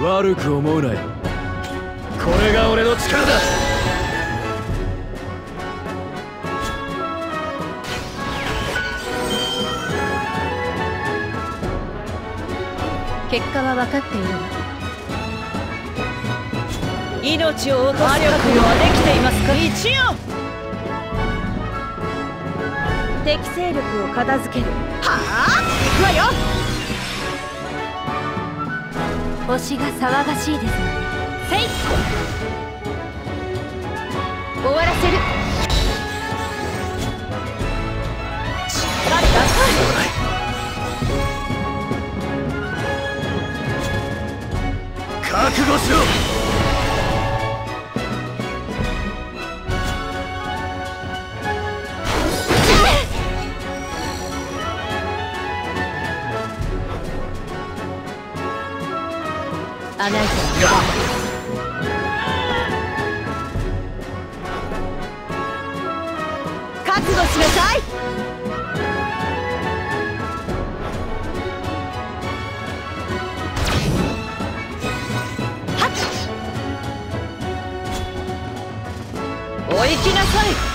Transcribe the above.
悪く思うなよ。これが俺の力だ。結果は分かっているわ。命を落とす覚悟はできていますか？一応敵勢力を片付ける。はあ？行くわよ星が騒がしいですわねせい。終わらせる。しっかりなさい覚悟しろあなたは覚悟しなさい。お行きなさい。